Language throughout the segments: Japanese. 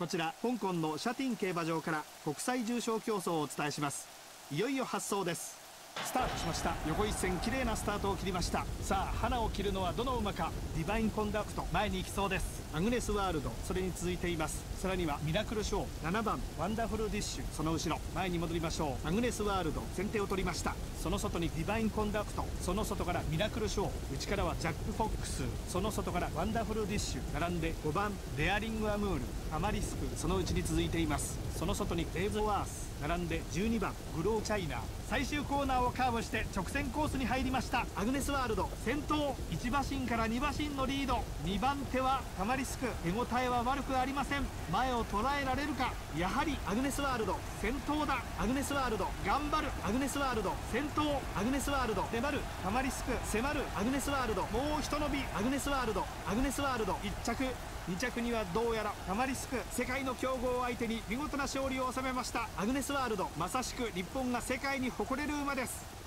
こちら香港のシャティン競馬場から国際重賞競争をお伝えします。いよいよ発走です。スタートしました。横一線綺麗なスタートを切りました。さあハナを切るのはどの馬か。ディバインコンダクト。前に行きそうです。アグネスワールド。それに続いています。さらにはミラクルショー。7番ワンダフルディッシュ。その後ろ。前に戻りましょう。アグネスワールド。先手を取りました。その外にディバインコンダクト。その外からミラクルショー。内からはジャック・フォックス。その外からワンダフルディッシュ。並んで5番デアリング・アムール。タマリスク。その内に続いています。その外にレーズ・ワース。並んで12番グローチャイナ。最終コーナーをカーブして直線コースに入りました。アグネスワールド。先頭1馬身から2馬身のリード。2番手はタマリスク。手応えは悪くありません。前を捉えられるか。やはりアグネスワールド。先頭だ。アグネスワールド。頑張る。アグネスワールド。先頭。アグネスワールド。迫る。タマリスク。迫る。アグネスワールド。もうひと伸び。アグネスワールド。アグネスワールド。1着。2着にはどうやらタマリスク世界の強豪相手に見事な勝利を収めました。アグネスワールドまさしく日本が世界に誇れる馬です。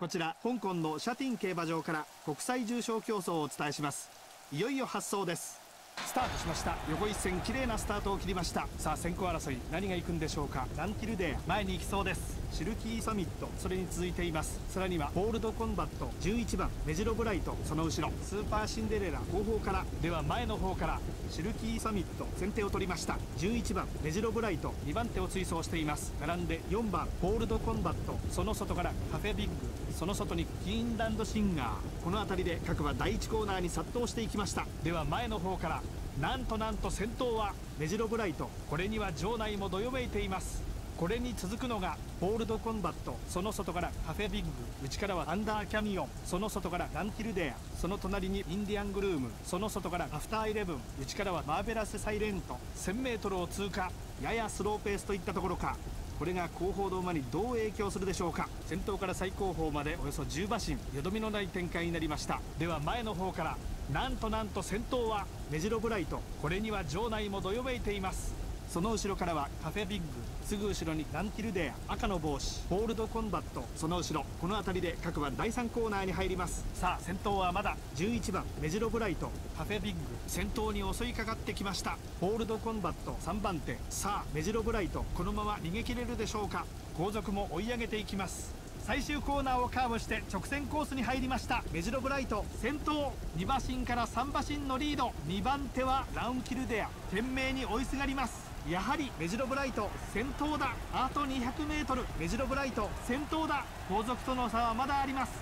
こちら香港のシャティン競馬場から国際重賞競争をお伝えします。いよいよ発走です。スタートしました。横一線綺麗なスタートを切りました。さあ先行争い何が行くんでしょうか。ランキルデー前に行きそうです。シルキーサミットそれに続いています。さらにはゴールドコンバット11番メジロブライトその後ろ。スーパーシンデレラ後方からでは前の方からシルキーサミット先手を取りました。11番メジロブライト2番手を追走しています。並んで4番ゴールドコンバットその外からカフェビッグその外にキーンランドシンガー。この辺りで各馬第1コーナーに殺到していきました。では前の方からなんとなんと先頭はメジロブライト。これには場内もどよめいています。これに続くのがボールドコンバットその外からカフェビッグ内からはアンダーキャミオンその外からランティルデアその隣にインディアングルームその外からアフターイレブン内からはマーベラスサイレント 1000m を通過ややスローペースといったところか。これが後方の馬にどう影響するでしょうか。先頭から最後方までおよそ10馬身よどみのない展開になりました。では前の方からなんとなんと先頭はメジロブライト。これには場内もどよめいています。その後ろからはカフェビッグすぐ後ろにランティルデア赤の帽子ホールドコンバットその後ろこの辺りで各馬第3コーナーに入ります。さあ先頭はまだ11番メジロブライトカフェビッグ先頭に襲いかかってきました。ホールドコンバット3番手。さあメジロブライトこのまま逃げ切れるでしょうか。後続も追い上げていきます。最終コーナーをカーブして直線コースに入りました。メジロブライト先頭。2馬身から3馬身のリード。2番手はラウンキルデア。懸命に追いすがります。やはりメジロブライト先頭だ。あと 200m メジロブライト先頭だ。後続との差はまだあります。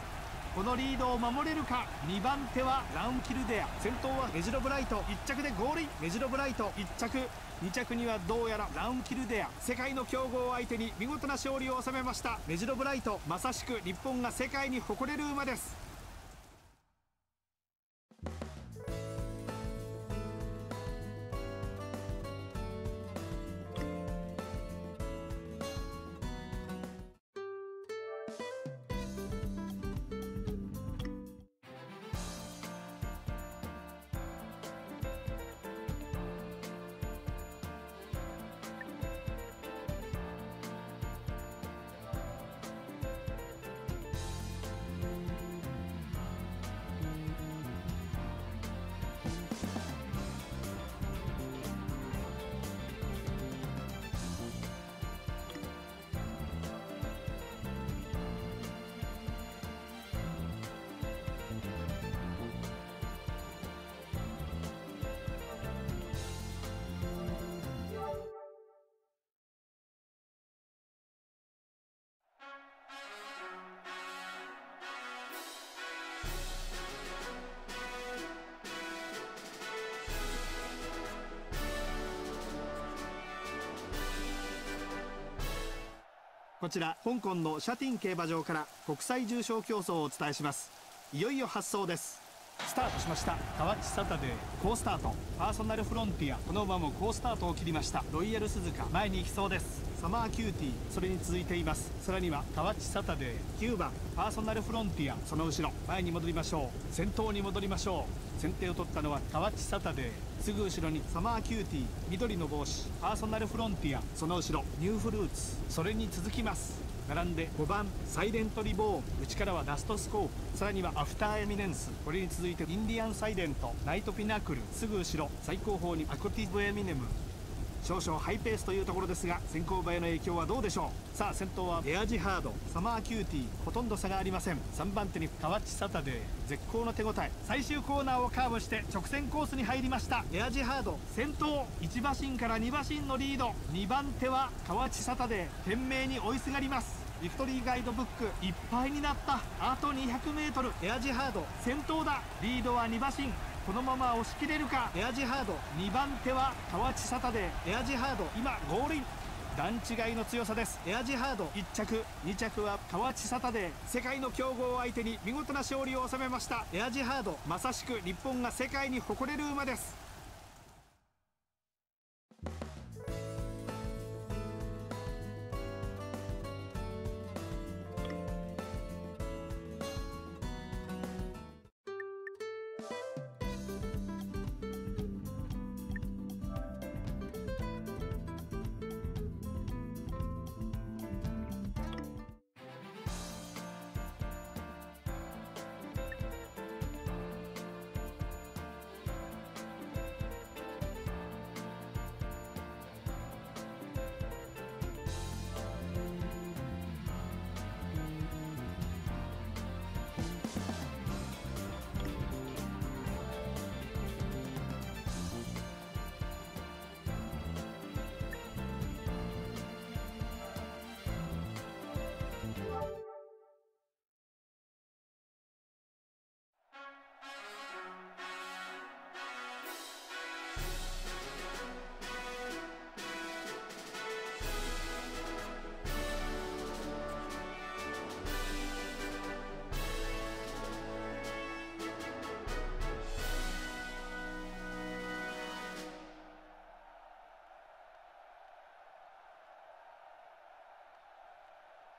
このリードを守れるか。2番手はラウンキルデア。先頭はメジロブライト。1着でゴールイン。メジロブライト。1着。2着にはどうやらラウンキルデア。世界の強豪相手に見事な勝利を収めました。メジロブライト。まさしく日本が世界に誇れる馬です。こちら香港のシャティン競馬場から国際重賞競争をお伝えします。いよいよ発走です。スタートしました。河内サタデー。好スタート。パーソナルフロンティア。この馬も好スタートを切りました。ロイヤル鈴鹿。前に行きそうです。サマーキューティーそれに続いています。さらには河内サタデー9番パーソナルフロンティアその後ろ前に戻りましょう。先頭に戻りましょう。先手を取ったのは河内サタデー。すぐ後ろにサマーキューティー緑の帽子パーソナルフロンティアその後ろニューフルーツ。それに続きます。並んで5番サイレントリボーン。内からはラストスコープ。さらにはアフターエミネンス。これに続いてインディアンサイレントナイトピナクル。すぐ後ろ最後方にアコティブエミネム。少々ハイペースというところですが先行馬への影響はどうでしょう？さあ先頭はエアジハードサマーキューティーほとんど差がありません。3番手に河内サタデー絶好の手応え。最終コーナーをカーブして直線コースに入りました。エアジハード先頭。1馬身から2馬身のリード。2番手は河内サタデー懸命に追いすがります。ビクトリーガイドブックいっぱいになった。あと 200m エアジハード先頭だ。リードは2馬身。このまま押し切れるか？エアジハード。2番手は河内サタデーエアジハード。今ゴールイン。段違いの強さです。エアジハード。1着。2着は河内サタデー世界の強豪を相手に見事な勝利を収めました。エアジハード。まさしく日本が世界に誇れる馬です。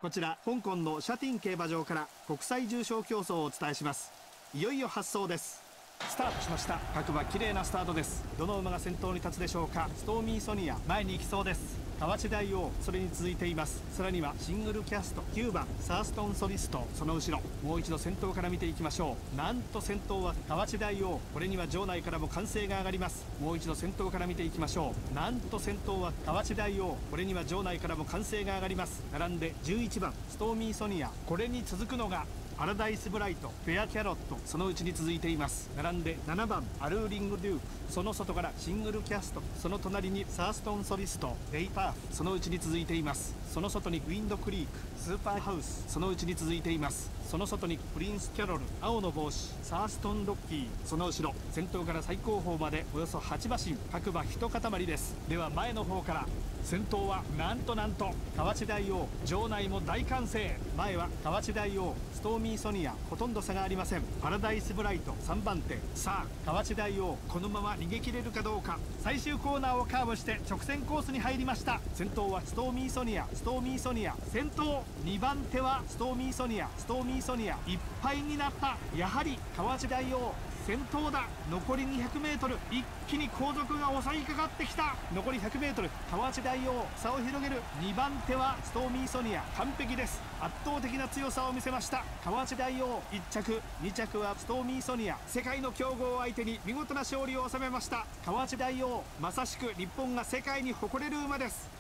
こちら香港のシャティン競馬場から国際重賞競争をお伝えします。いよいよ発走です。スタートしました。各馬綺麗なスタートです。どの馬が先頭に立つでしょうか。ストーミーソニア前に行きそうです。河内大王それに続いています。さらにはシングルキャスト9番サーストンソリストその後ろもう一度先頭から見ていきましょう。なんと先頭は河内大王これには場内からも歓声が上がります。もう一度先頭から見ていきましょう。なんと先頭は河内大王これには場内からも歓声が上がります。並んで11番ストーミーソニア。これに続くのがパラダイスブライトフェアキャロットそのうちに続いています。並んで7番アルーリングデューク。その外からシングルキャスト。その隣にサーストンソリストレイパーフ。そのうちに続いています。その外にウィンドクリーク。スーパーハウス。そのうちに続いています。その外にプリンス・キャロル。青の帽子。サーストン・ロッキー。その後ろ先頭から最高峰までおよそ8馬身。各馬一塊です。では前の方から。先頭はなんとなんと河内大王場内も大歓声。前は河内大王ストーミーソニアほとんど差がありません。パラダイスブライト3番手さあ河内大王このまま逃げ切れるかどうか。最終コーナーをカーブして直線コースに入りました。先頭はストーミーソニアストーミーソニア先頭。2番手はストーミーソニア。ストーミーソニアいっぱいになった。やはり河内大王先頭だ。残り 200m 一気に後続が襲いかかってきた。残り 100m 河内大王差を広げる。2番手はストーミーソニア。完璧です。圧倒的な強さを見せました。河内大王1着。2着はストーミーソニア。世界の強豪相手に見事な勝利を収めました。河内大王まさしく日本が世界に誇れる馬です。